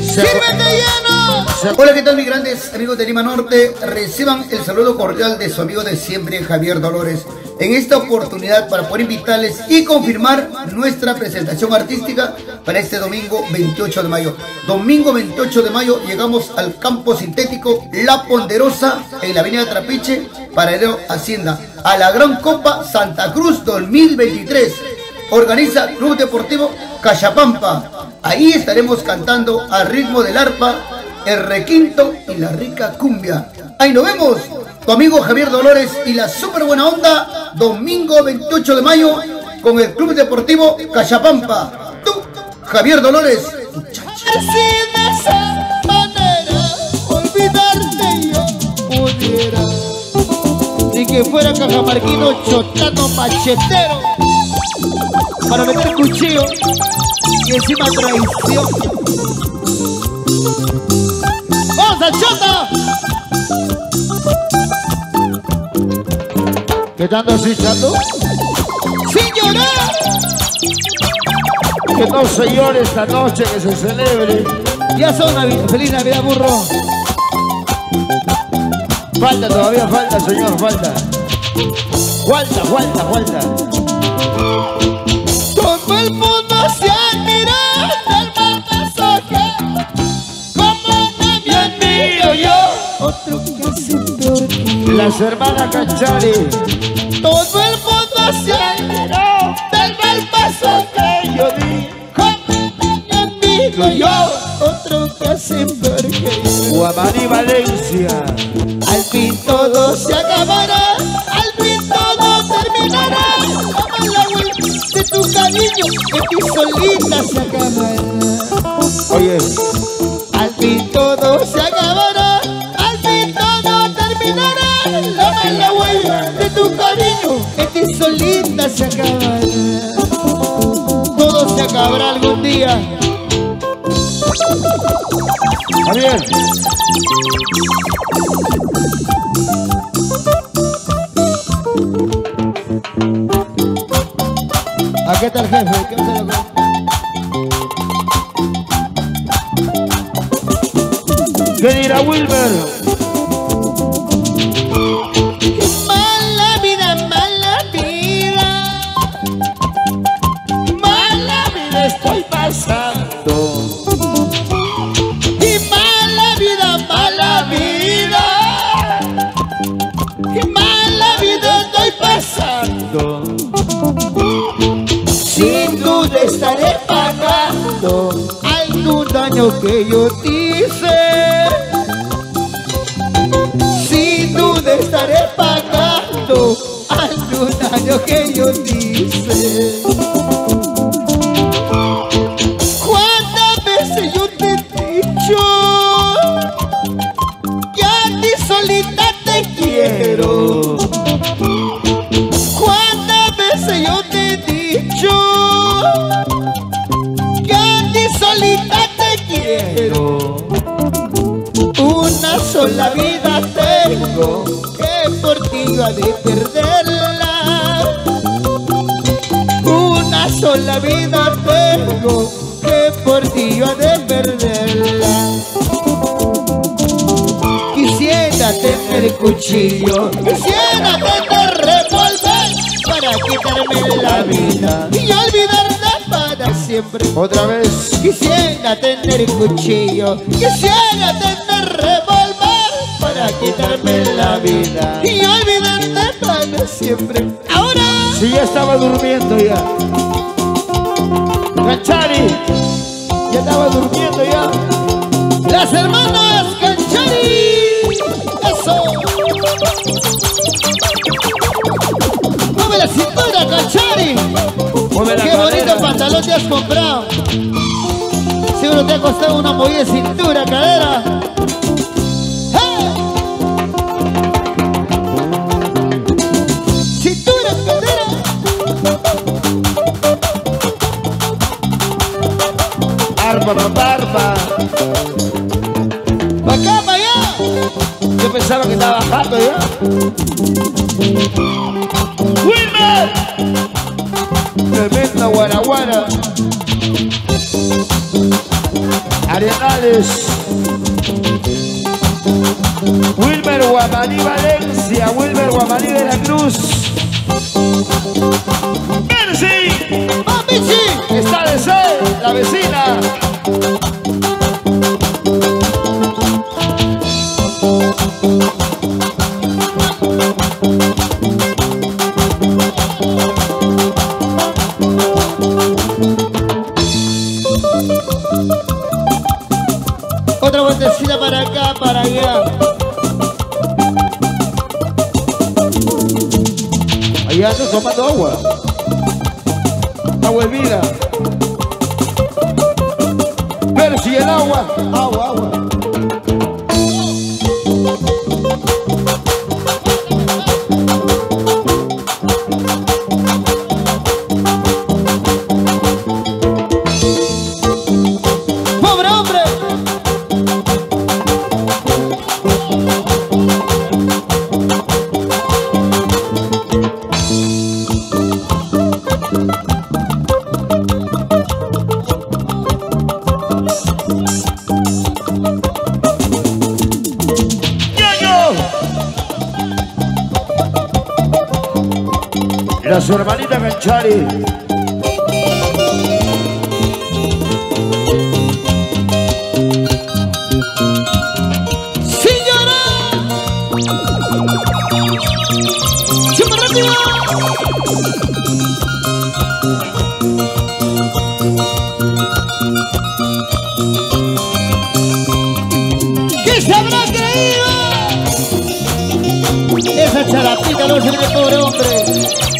¡Sírvete lleno! Hola, ¿qué tal mis grandes amigos de Lima Norte? Reciban el saludo cordial de su amigo de siempre, Javier Dolores. En esta oportunidad para poder invitarles y confirmar nuestra presentación artística para este domingo 28 de mayo. Domingo 28 de mayo llegamos al campo sintético La Ponderosa en la avenida Trapiche, Paradero Hacienda, a la Gran Copa Santa Cruz 2023. Organiza Club Deportivo Cachapampa. Ahí estaremos cantando al ritmo del arpa, el requinto y la rica cumbia. Ahí nos vemos, tu amigo Javier Dolores y la super buena onda, domingo 28 de mayo, con el Club Deportivo Cachapampa. Tú, Javier Dolores. Pudiera. Ni que fuera cajamarquino, chotano, machetero, para meter cuchillo y encima traición. ¡Vamos al chota! ¿Qué tanto así, chato? ¡Sin llorar! Que no se llore esta noche, que se celebre. Ya son Navidad, feliz Navidad, burro. Falta todavía, falta, señor, falta. Falta, falta, falta. Las hermanas Cachari. Todo el mundo se admiró del mal paso que yo di. Como me admiro yo. Otro envergue. Guamaní Valencia. Al fin todo se acabará. Al fin todo terminará. Como la huella de tu cariño que ti solita se acabará. Oye. Acabará algún día. Javier. ¿A qué tal jefe? ¿Qué se lo ¿Qué dirá Wilber? Sin duda estaré pagando algún daño que yo te hice. Sin duda estaré pagando algún daño que yo te hice. ¿Cuántas veces yo te he dicho sola vida tengo que por ti yo de perderla. Quisiera tener cuchillo, quisiera tener revólver para quitarme la vida y olvidarte para siempre. Otra vez. Quisiera tener cuchillo, quisiera tener revólver para quitarme la vida y olvidarte para siempre. Ahora. Si ya estaba durmiendo ya. Canchari, ya estaba durmiendo ya. Las hermanas Canchari. Eso. Mueve la cintura, Canchari. Mueve la Qué cadera. bonito pantalón te has comprado. Seguro te ha costado una movida de cintura, cadera. Arpa. Pa' acá, pa' allá. Yo pensaba que estaba bajando ya. ¡Wilmer! Tremenda guaraguara. Nacionales. Wilmer Guamaní Valencia, Wilmer Guamaní de la Cruz. Mercy, ¡Mami, sí! está de ser la vecina. Otra vueltecita para acá, para allá. Ahí ando tomando agua. Agua hervida. Mercy, el agua. Agua, agua. Su hermanita. ¡Chupa rápido! ¿Qué se habrá pobre hombre.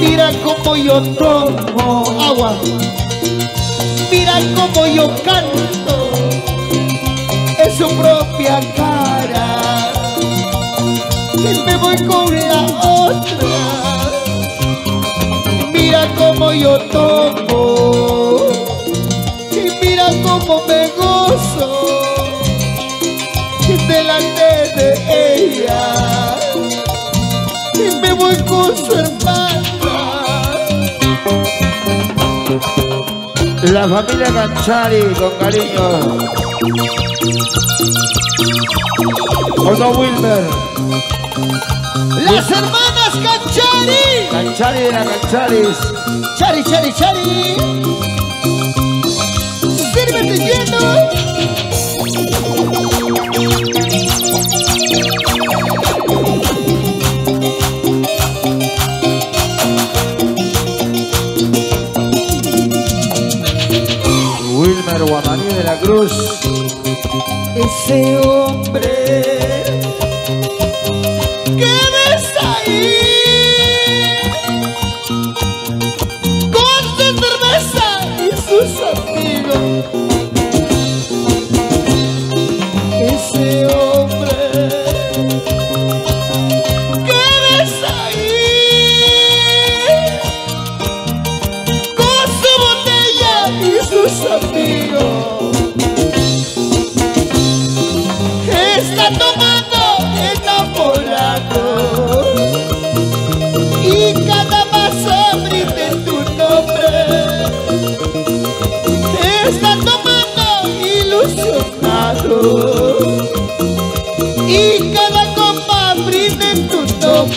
Mira cómo yo tomo agua. Mira cómo yo canto. En su propia cara. Y me voy con la otra. Mira cómo yo tomo. Y mira cómo me gozo. Delante de ella. Y me voy con su hermana La familia Ganchari con cariño. ¿O no, Wilmer? las hermanas Canchari Ganchari de la Gancharis. Chari, chari, chari. Sírvete lleno. Guamaní de la Cruz. Ese hombre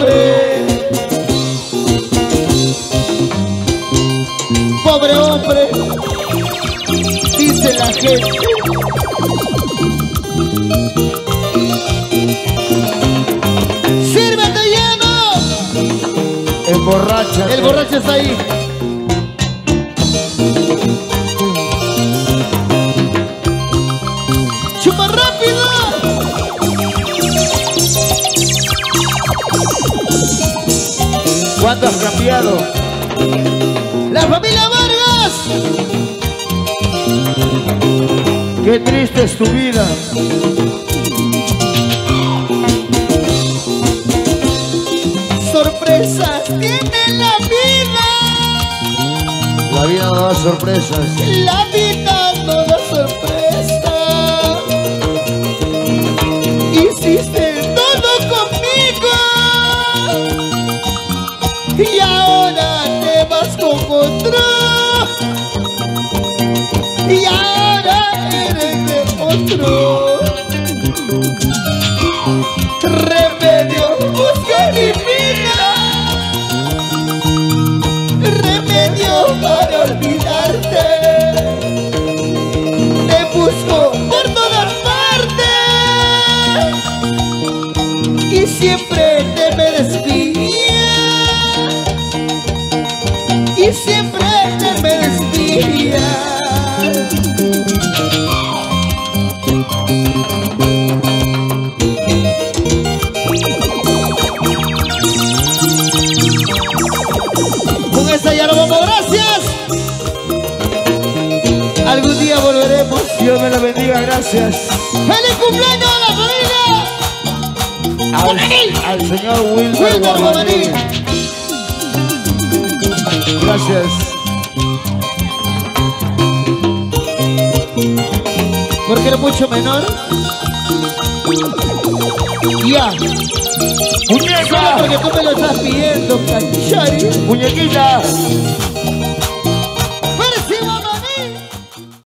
tu nombre. Pobre hombre, dice la gente. ¡Sírvete lleno! Emborracha. El borracho está ahí. ¿Cuánto has cambiado? ¡La familia Vargas! Qué triste es tu vida. Sorpresas tiene la vida. La vida da sorpresas. La vida otro. Y ahora eres de otro. Remedio, busca mi vida. Remedio para olvidarte. Te busco por todas partes. Y siempre te me desvía. Dios me la bendiga, gracias. ¡Feliz cumpleaños a la familia! Al, al señor Wilmer Wilmer Guamaní. Guamaní. Gracias. Porque era mucho menor. Ya. Solo Muñeca, porque tú me lo estás pidiendo, muñequita.